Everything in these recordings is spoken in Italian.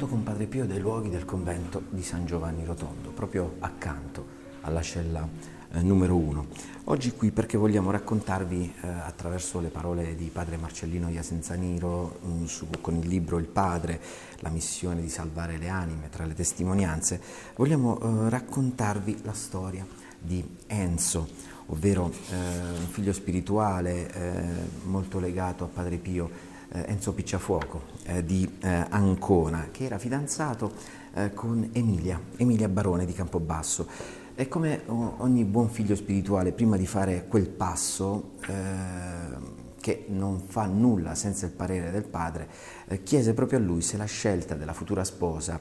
saluto con Padre Pio dai luoghi del convento di San Giovanni Rotondo, proprio accanto alla cella eh, numero uno. Oggi qui perché vogliamo raccontarvi eh, attraverso le parole di Padre Marcellino Iasenzaniro mh, su, con il libro Il Padre, la missione di salvare le anime tra le testimonianze, vogliamo eh, raccontarvi la storia di Enzo, ovvero eh, un figlio spirituale eh, molto legato a Padre Pio Enzo Picciafuoco eh, di eh, Ancona, che era fidanzato eh, con Emilia, Emilia Barone di Campobasso. E come ogni buon figlio spirituale, prima di fare quel passo, eh, che non fa nulla senza il parere del padre, eh, chiese proprio a lui se la scelta della futura sposa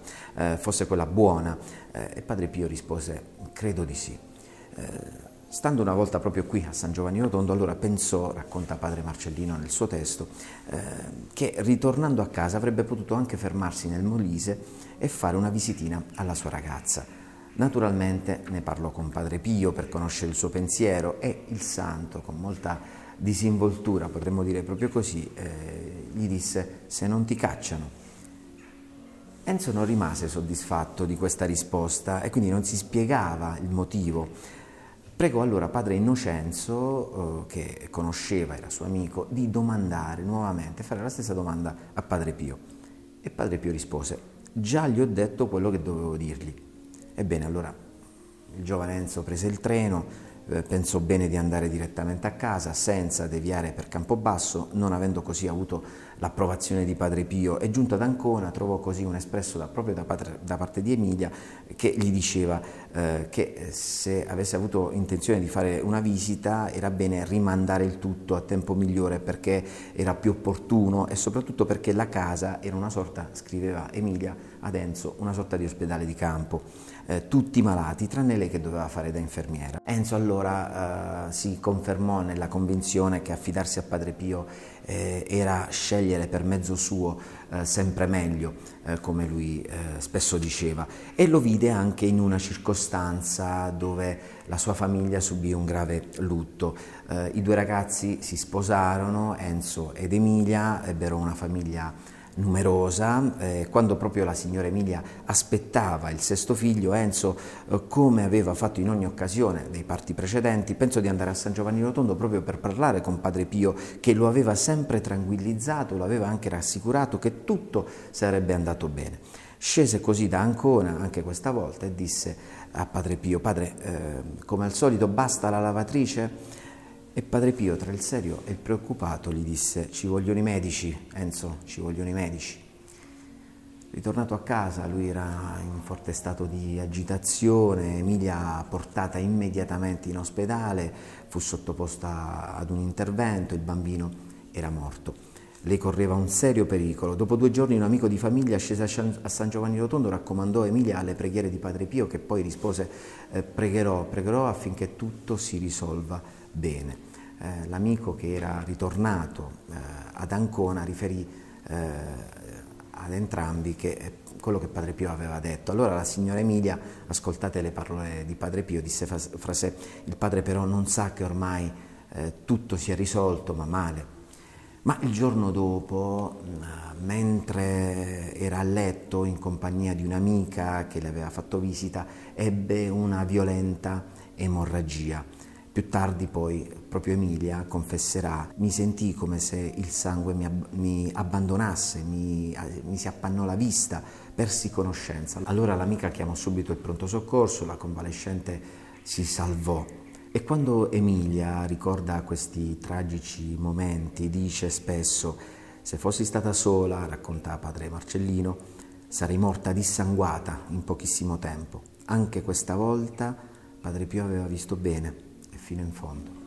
fosse quella buona e padre Pio rispose credo di sì. Stando una volta proprio qui a San Giovanni Rotondo, allora pensò, racconta padre Marcellino nel suo testo, eh, che ritornando a casa avrebbe potuto anche fermarsi nel Molise e fare una visitina alla sua ragazza. Naturalmente ne parlò con padre Pio per conoscere il suo pensiero e il santo, con molta disinvoltura, potremmo dire proprio così, eh, gli disse se non ti cacciano. Enzo non rimase soddisfatto di questa risposta e quindi non si spiegava il motivo Pregò allora padre Innocenzo, eh, che conosceva, era suo amico, di domandare nuovamente, fare la stessa domanda a padre Pio. E padre Pio rispose, già gli ho detto quello che dovevo dirgli. Ebbene, allora il giovane Enzo prese il treno, pensò bene di andare direttamente a casa senza deviare per Campobasso, non avendo così avuto l'approvazione di Padre Pio e giunto ad Ancona trovò così un espresso da, proprio da, padre, da, parte di Emilia che gli diceva eh, che se avesse avuto intenzione di fare una visita era bene rimandare il tutto a tempo migliore perché era più opportuno e soprattutto perché la casa era una sorta, scriveva Emilia ad Enzo, una sorta di ospedale di campo, eh, tutti malati tranne lei che doveva fare da infermiera. Enzo allora eh, si confermò nella convinzione che affidarsi a Padre Pio eh, era scegliere per mezzo suo eh, sempre meglio, eh, come lui eh, spesso diceva, e lo vide anche in una circostanza dove la sua famiglia subì un grave lutto. Eh, I due ragazzi si sposarono, Enzo ed Emilia, ebbero una famiglia numerosa, eh, quando proprio la signora Emilia aspettava il sesto figlio, Enzo, eh, come aveva fatto in ogni occasione dei parti precedenti, pensò di andare a San Giovanni Rotondo proprio per parlare con Padre Pio, che lo aveva sempre tranquillizzato, lo aveva anche rassicurato che tutto sarebbe andato bene. Scese così da Ancona anche questa volta e disse a Padre Pio, Padre, eh, come al solito basta la lavatrice? E Padre Pio, tra il serio e il preoccupato, gli disse ci vogliono i medici, Enzo, ci vogliono i medici. Ritornato a casa, lui era in forte stato di agitazione, Emilia portata immediatamente in ospedale, fu sottoposta ad un intervento, il bambino era morto. Lei correva un serio pericolo. Dopo due giorni un amico di famiglia scese a San Giovanni Rotondo raccomandò Emilia alle preghiere di Padre Pio che poi rispose eh, pregherò, pregherò affinché tutto si risolva bene. Eh, l'amico che era ritornato eh, ad Ancona riferì eh, ad entrambi che quello che Padre Pio aveva detto. Allora la signora Emilia, ascoltate le parole di Padre Pio, disse fra sé, il padre però non sa che ormai eh, tutto si è risolto, ma male. Ma il giorno dopo, mentre era a letto in compagnia di un'amica che le aveva fatto visita, ebbe una violenta emorragia più tardi poi proprio Emilia confesserà, mi sentì come se il sangue mi, ab mi abbandonasse, mi, mi, si appannò la vista, persi conoscenza. Allora l'amica chiamò subito il pronto soccorso, la convalescente si salvò. E quando Emilia ricorda questi tragici momenti, dice spesso, se fossi stata sola, racconta padre Marcellino, sarei morta dissanguata in pochissimo tempo. Anche questa volta padre Pio aveva visto bene vielen Fondro.